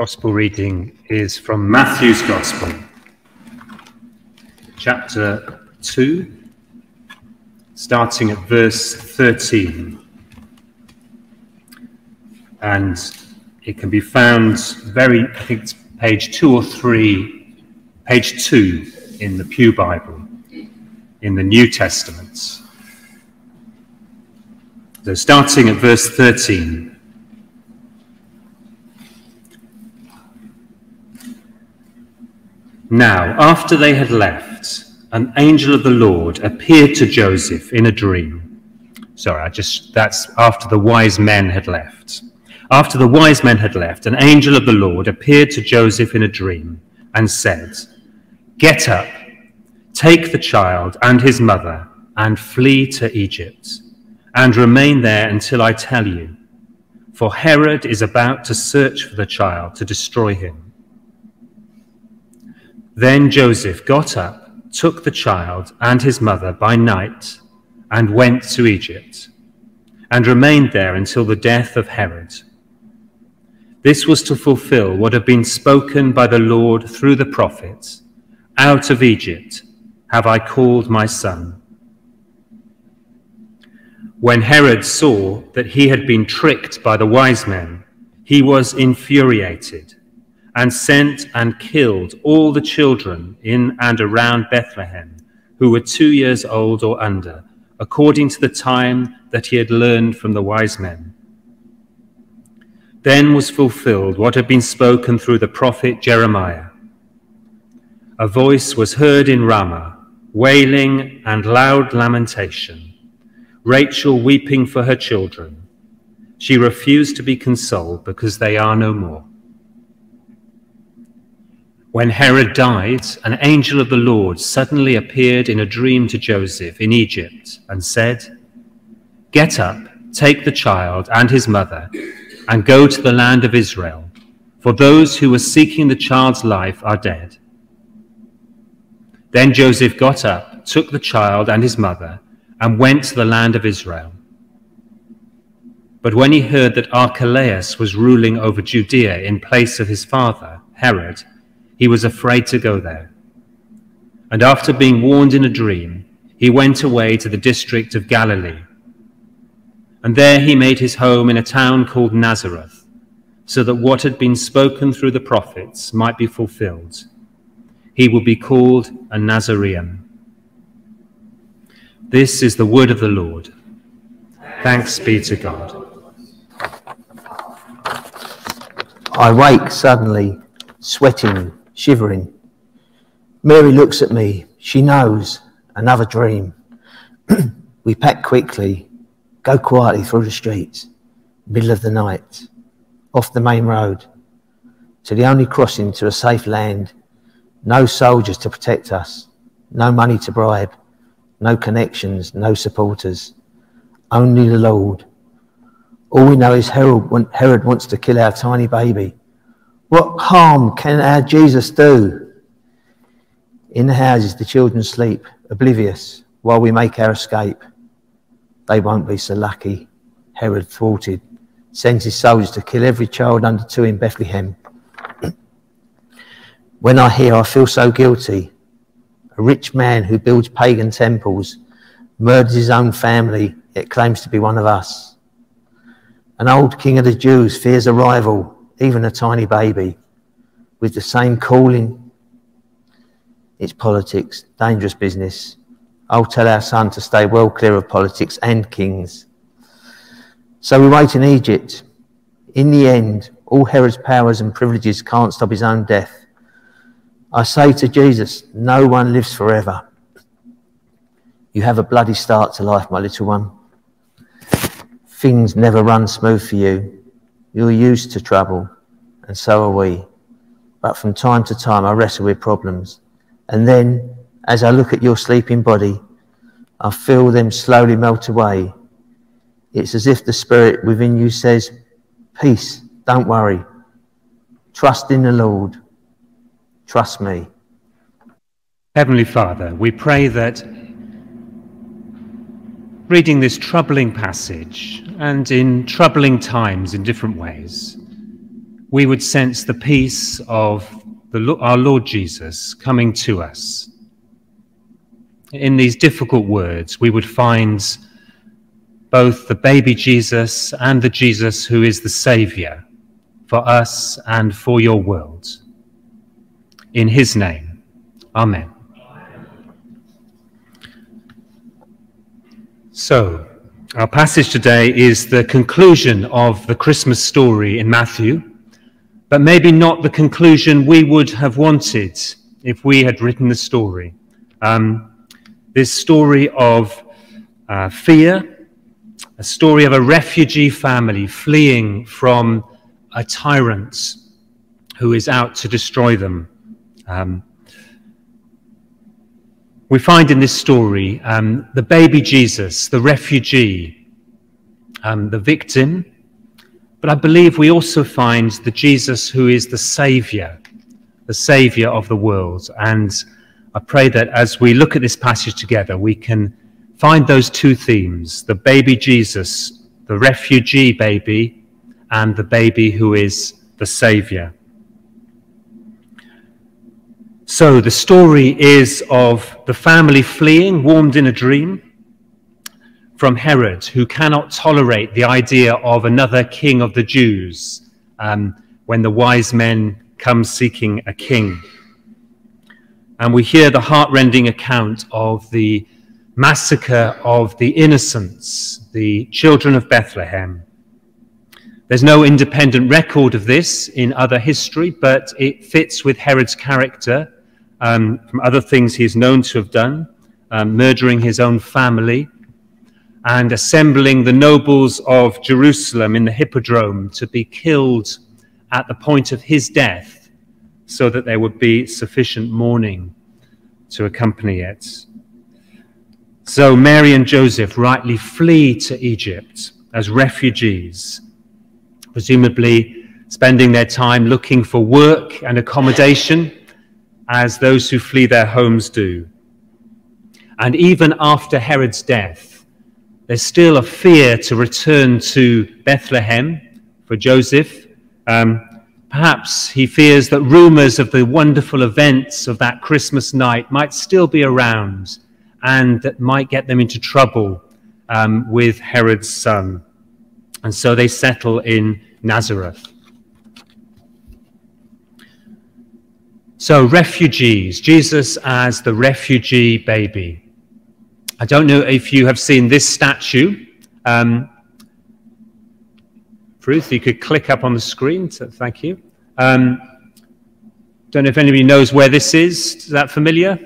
Gospel reading is from Matthew's Gospel, chapter 2, starting at verse 13. And it can be found very, I think it's page two or three, page two in the Pew Bible, in the New Testament. So starting at verse 13. Now, after they had left, an angel of the Lord appeared to Joseph in a dream. Sorry, I just, that's after the wise men had left. After the wise men had left, an angel of the Lord appeared to Joseph in a dream and said, Get up, take the child and his mother, and flee to Egypt, and remain there until I tell you. For Herod is about to search for the child to destroy him. Then Joseph got up, took the child and his mother by night, and went to Egypt, and remained there until the death of Herod. This was to fulfill what had been spoken by the Lord through the prophets Out of Egypt have I called my son. When Herod saw that he had been tricked by the wise men, he was infuriated and sent and killed all the children in and around Bethlehem who were two years old or under, according to the time that he had learned from the wise men. Then was fulfilled what had been spoken through the prophet Jeremiah. A voice was heard in Ramah, wailing and loud lamentation, Rachel weeping for her children. She refused to be consoled because they are no more. When Herod died, an angel of the Lord suddenly appeared in a dream to Joseph in Egypt and said, Get up, take the child and his mother, and go to the land of Israel, for those who were seeking the child's life are dead. Then Joseph got up, took the child and his mother, and went to the land of Israel. But when he heard that Archelaus was ruling over Judea in place of his father, Herod, he was afraid to go there. And after being warned in a dream, he went away to the district of Galilee. And there he made his home in a town called Nazareth, so that what had been spoken through the prophets might be fulfilled. He will be called a Nazarene. This is the word of the Lord. Thanks be to God. I wake suddenly, sweating shivering. Mary looks at me. She knows. Another dream. we pack quickly, go quietly through the streets, middle of the night, off the main road, to the only crossing to a safe land. No soldiers to protect us, no money to bribe, no connections, no supporters, only the Lord. All we know is Herod, Herod wants to kill our tiny baby. What harm can our Jesus do? In the houses, the children sleep, oblivious, while we make our escape. They won't be so lucky. Herod thwarted, sends his soldiers to kill every child under two in Bethlehem. when I hear, I feel so guilty. A rich man who builds pagan temples, murders his own family, yet claims to be one of us. An old king of the Jews fears a rival even a tiny baby, with the same calling. It's politics, dangerous business. I'll tell our son to stay well clear of politics and kings. So we wait in Egypt. In the end, all Herod's powers and privileges can't stop his own death. I say to Jesus, no one lives forever. You have a bloody start to life, my little one. Things never run smooth for you. You're used to trouble, and so are we. But from time to time, I wrestle with problems. And then, as I look at your sleeping body, I feel them slowly melt away. It's as if the spirit within you says, Peace, don't worry. Trust in the Lord. Trust me. Heavenly Father, we pray that reading this troubling passage and in troubling times in different ways, we would sense the peace of the, our Lord Jesus coming to us. In these difficult words, we would find both the baby Jesus and the Jesus who is the Saviour for us and for your world. In his name, Amen. So, our passage today is the conclusion of the Christmas story in Matthew, but maybe not the conclusion we would have wanted if we had written the story. Um, this story of uh, fear, a story of a refugee family fleeing from a tyrant who is out to destroy them. Um, we find in this story um, the baby Jesus, the refugee, um, the victim, but I believe we also find the Jesus who is the Saviour, the Saviour of the world. And I pray that as we look at this passage together, we can find those two themes the baby Jesus, the refugee baby, and the baby who is the Saviour. So the story is of the family fleeing, warmed in a dream, from Herod, who cannot tolerate the idea of another king of the Jews um, when the wise men come seeking a king. And we hear the heartrending account of the massacre of the innocents, the children of Bethlehem. There's no independent record of this in other history, but it fits with Herod's character um, from other things he is known to have done, um, murdering his own family, and assembling the nobles of Jerusalem in the hippodrome to be killed at the point of his death so that there would be sufficient mourning to accompany it. So Mary and Joseph rightly flee to Egypt as refugees, presumably spending their time looking for work and accommodation as those who flee their homes do. And even after Herod's death, there's still a fear to return to Bethlehem for Joseph. Um, perhaps he fears that rumors of the wonderful events of that Christmas night might still be around and that might get them into trouble um, with Herod's son. And so they settle in Nazareth. So, refugees, Jesus as the refugee baby. I don't know if you have seen this statue. Um, Ruth, you could click up on the screen. Thank you. Um, don't know if anybody knows where this is. Is that familiar?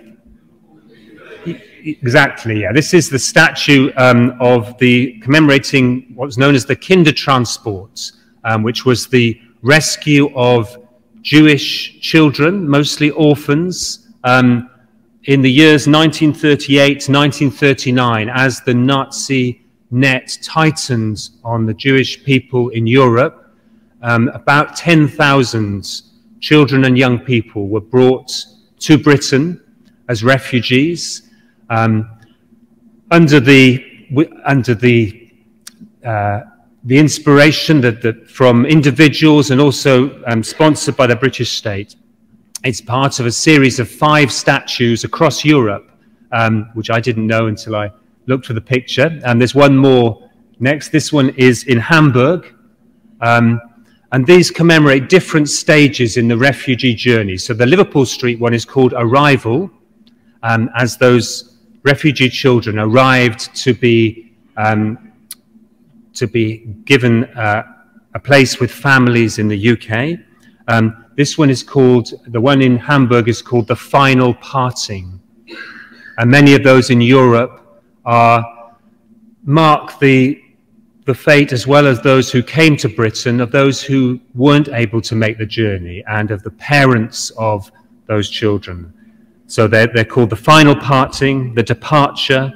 Exactly, yeah. This is the statue um, of the commemorating what was known as the Kindertransport, um, which was the rescue of Jewish children, mostly orphans, um, in the years 1938 1939 as the Nazi net tightened on the Jewish people in Europe. Um, about 10,000 children and young people were brought to Britain as refugees um, under the, under the uh, the inspiration that, that from individuals and also um, sponsored by the British state. It's part of a series of five statues across Europe, um, which I didn't know until I looked for the picture. And there's one more next. This one is in Hamburg. Um, and these commemorate different stages in the refugee journey. So the Liverpool Street one is called Arrival, um, as those refugee children arrived to be um, to be given uh, a place with families in the UK. Um, this one is called, the one in Hamburg is called The Final Parting. And many of those in Europe are, mark the, the fate, as well as those who came to Britain, of those who weren't able to make the journey and of the parents of those children. So they're, they're called The Final Parting, The Departure,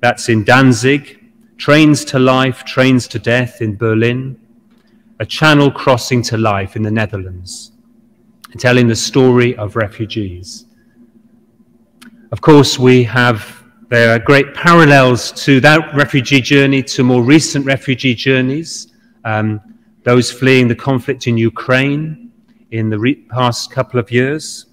that's in Danzig, Trains to Life, Trains to Death in Berlin, A Channel Crossing to Life in the Netherlands, telling the story of refugees. Of course, we have, there are great parallels to that refugee journey to more recent refugee journeys. Um, those fleeing the conflict in Ukraine in the past couple of years.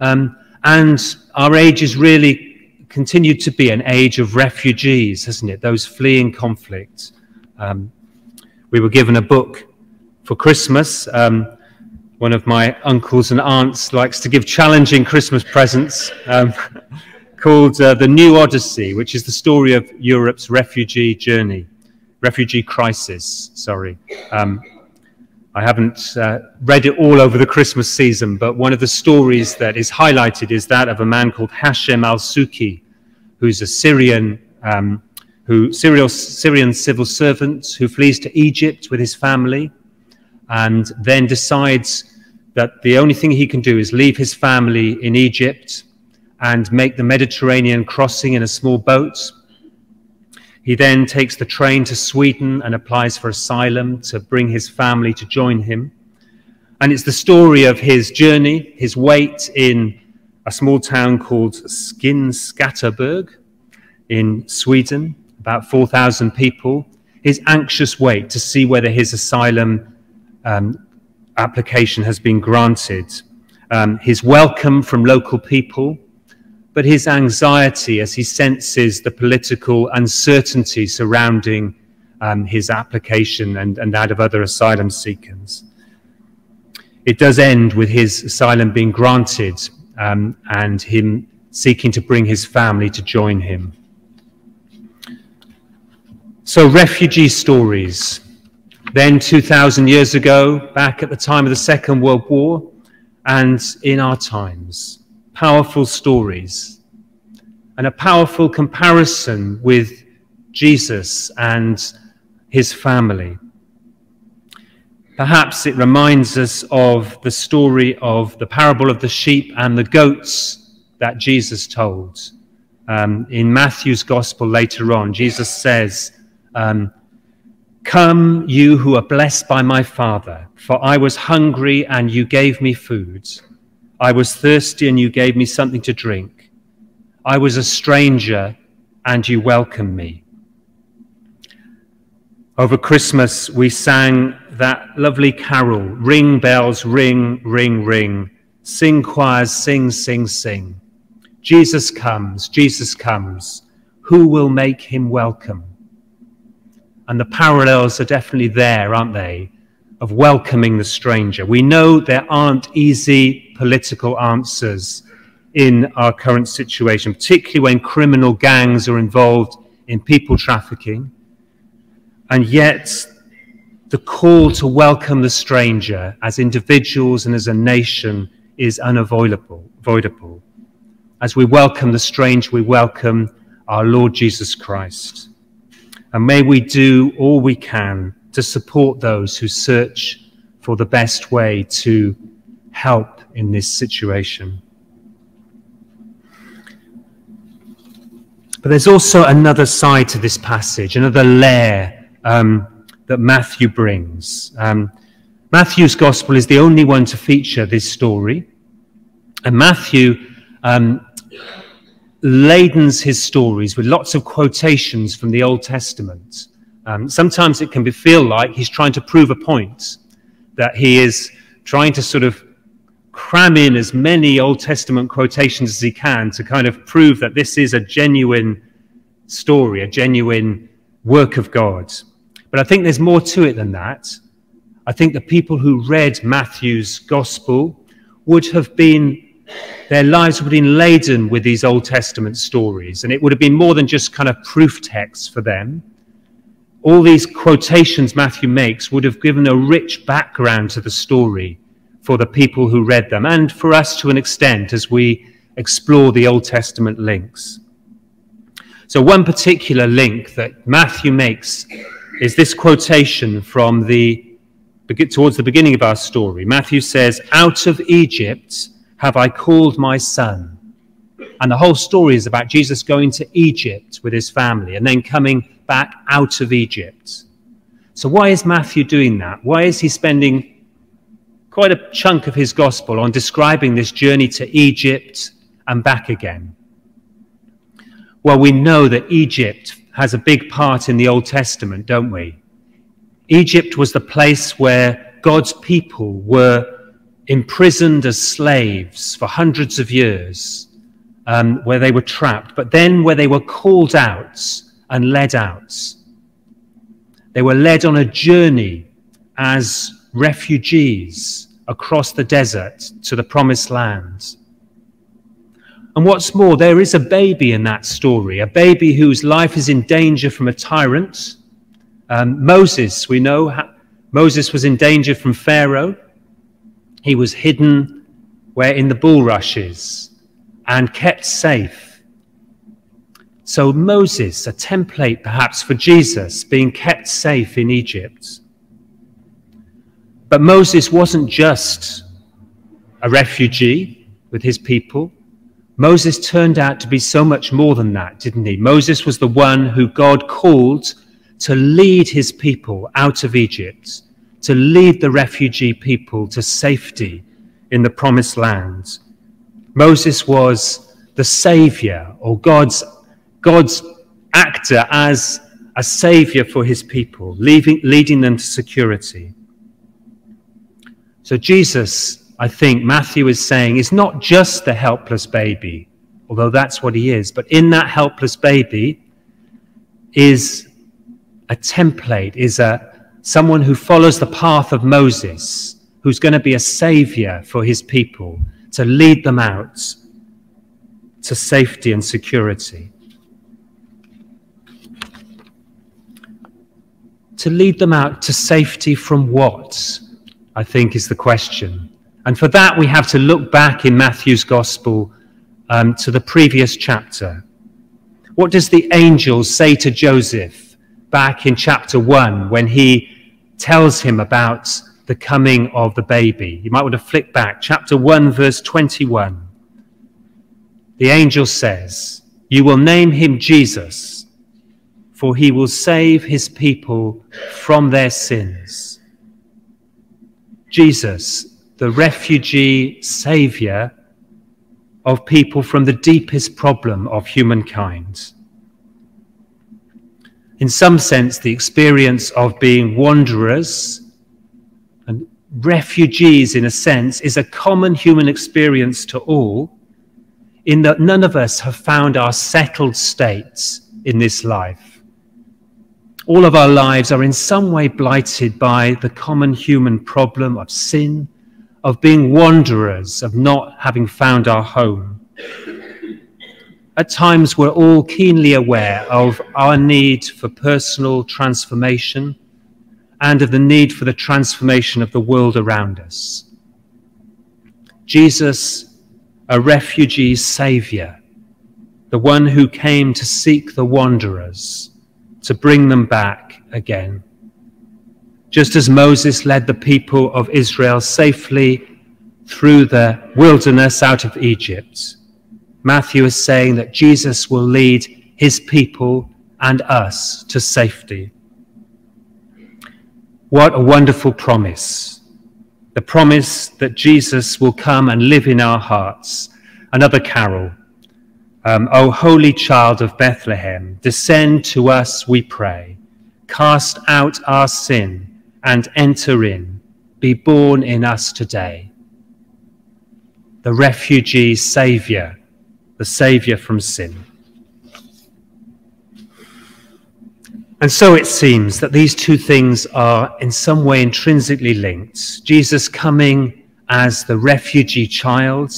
Um, and our age has really continued to be an age of refugees, hasn't it? Those fleeing conflict. Um, we were given a book for Christmas. Um, one of my uncles and aunts likes to give challenging Christmas presents um, called uh, The New Odyssey, which is the story of Europe's refugee journey, refugee crisis, sorry. Um, I haven't uh, read it all over the Christmas season, but one of the stories that is highlighted is that of a man called Hashem al-Souki, who's a Syrian, um, who, Syrian, Syrian civil servant who flees to Egypt with his family and then decides that the only thing he can do is leave his family in Egypt and make the Mediterranean crossing in a small boat. He then takes the train to Sweden and applies for asylum to bring his family to join him. And it's the story of his journey, his wait in a small town called Skinnskatteberg in Sweden, about 4,000 people, his anxious wait to see whether his asylum um, application has been granted, um, his welcome from local people, but his anxiety as he senses the political uncertainty surrounding um, his application and, and that of other asylum seekers. It does end with his asylum being granted um, and him seeking to bring his family to join him. So, refugee stories then, 2,000 years ago, back at the time of the Second World War, and in our times, powerful stories and a powerful comparison with Jesus and his family. Perhaps it reminds us of the story of the parable of the sheep and the goats that Jesus told. Um, in Matthew's gospel later on, Jesus says, um, Come, you who are blessed by my Father, for I was hungry and you gave me food. I was thirsty and you gave me something to drink. I was a stranger and you welcomed me. Over Christmas, we sang that lovely carol Ring bells, ring, ring, ring. Sing choirs, sing, sing, sing. Jesus comes, Jesus comes. Who will make him welcome? And the parallels are definitely there, aren't they, of welcoming the stranger. We know there aren't easy political answers in our current situation, particularly when criminal gangs are involved in people trafficking. And yet, the call to welcome the stranger as individuals and as a nation is unavoidable. Avoidable. As we welcome the stranger, we welcome our Lord Jesus Christ. And may we do all we can to support those who search for the best way to help in this situation. But there's also another side to this passage, another layer um, that Matthew brings. Um, Matthew's gospel is the only one to feature this story. And Matthew um, ladens his stories with lots of quotations from the Old Testament. Um, sometimes it can be, feel like he's trying to prove a point, that he is trying to sort of cram in as many Old Testament quotations as he can to kind of prove that this is a genuine story, a genuine work of God. But I think there's more to it than that. I think the people who read Matthew's gospel would have been their lives would have been laden with these Old Testament stories, and it would have been more than just kind of proof texts for them. All these quotations Matthew makes would have given a rich background to the story for the people who read them, and for us to an extent as we explore the Old Testament links. So, one particular link that Matthew makes is this quotation from the towards the beginning of our story. Matthew says, Out of Egypt have I called my son. And the whole story is about Jesus going to Egypt with his family and then coming back out of Egypt. So, why is Matthew doing that? Why is he spending quite a chunk of his gospel on describing this journey to Egypt and back again? Well, we know that Egypt has a big part in the Old Testament, don't we? Egypt was the place where God's people were imprisoned as slaves for hundreds of years, um, where they were trapped, but then where they were called out and led out. They were led on a journey as refugees across the desert to the promised land. And what's more, there is a baby in that story, a baby whose life is in danger from a tyrant. Um, Moses, we know, Moses was in danger from Pharaoh. He was hidden where in the bulrushes and kept safe. So Moses, a template perhaps for Jesus being kept safe in Egypt. But Moses wasn't just a refugee with his people. Moses turned out to be so much more than that, didn't he? Moses was the one who God called to lead his people out of Egypt, to lead the refugee people to safety in the promised land. Moses was the savior or God's, God's actor as a savior for his people, leaving, leading them to security. So Jesus, I think Matthew is saying, is not just the helpless baby, although that's what he is, but in that helpless baby is a template, is a someone who follows the path of Moses, who's going to be a savior for his people, to lead them out to safety and security. To lead them out to safety from what? I think is the question. And for that, we have to look back in Matthew's Gospel um, to the previous chapter. What does the angel say to Joseph back in chapter 1 when he tells him about the coming of the baby? You might want to flick back. Chapter 1, verse 21. The angel says, You will name him Jesus, for he will save his people from their sins. Jesus, the refugee savior of people from the deepest problem of humankind. In some sense, the experience of being wanderers and refugees, in a sense, is a common human experience to all, in that none of us have found our settled states in this life all of our lives are in some way blighted by the common human problem of sin, of being wanderers, of not having found our home. At times, we're all keenly aware of our need for personal transformation and of the need for the transformation of the world around us. Jesus, a refugee savior, the one who came to seek the wanderers to bring them back again. Just as Moses led the people of Israel safely through the wilderness out of Egypt, Matthew is saying that Jesus will lead his people and us to safety. What a wonderful promise. The promise that Jesus will come and live in our hearts. Another carol. Um, o holy child of Bethlehem, descend to us, we pray. Cast out our sin and enter in. Be born in us today. The refugee Saviour, the Saviour from sin. And so it seems that these two things are in some way intrinsically linked. Jesus coming as the refugee child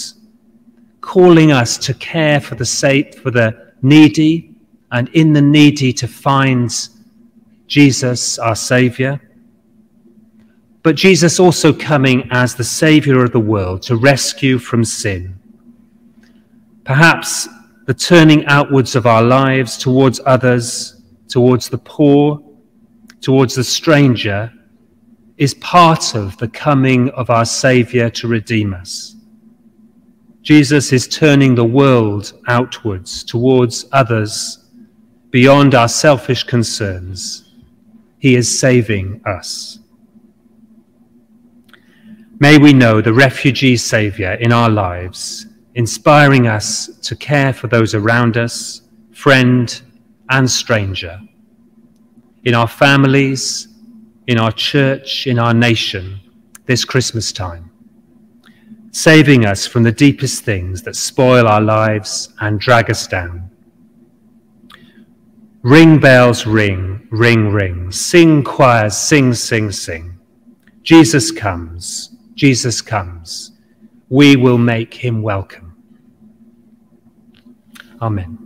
calling us to care for the sake for the needy and in the needy to find Jesus our savior but Jesus also coming as the savior of the world to rescue from sin perhaps the turning outwards of our lives towards others towards the poor towards the stranger is part of the coming of our savior to redeem us Jesus is turning the world outwards towards others beyond our selfish concerns. He is saving us. May we know the refugee Saviour in our lives, inspiring us to care for those around us, friend and stranger, in our families, in our church, in our nation, this Christmas time, saving us from the deepest things that spoil our lives and drag us down. Ring bells, ring, ring, ring. Sing choirs, sing, sing, sing. Jesus comes, Jesus comes. We will make him welcome. Amen.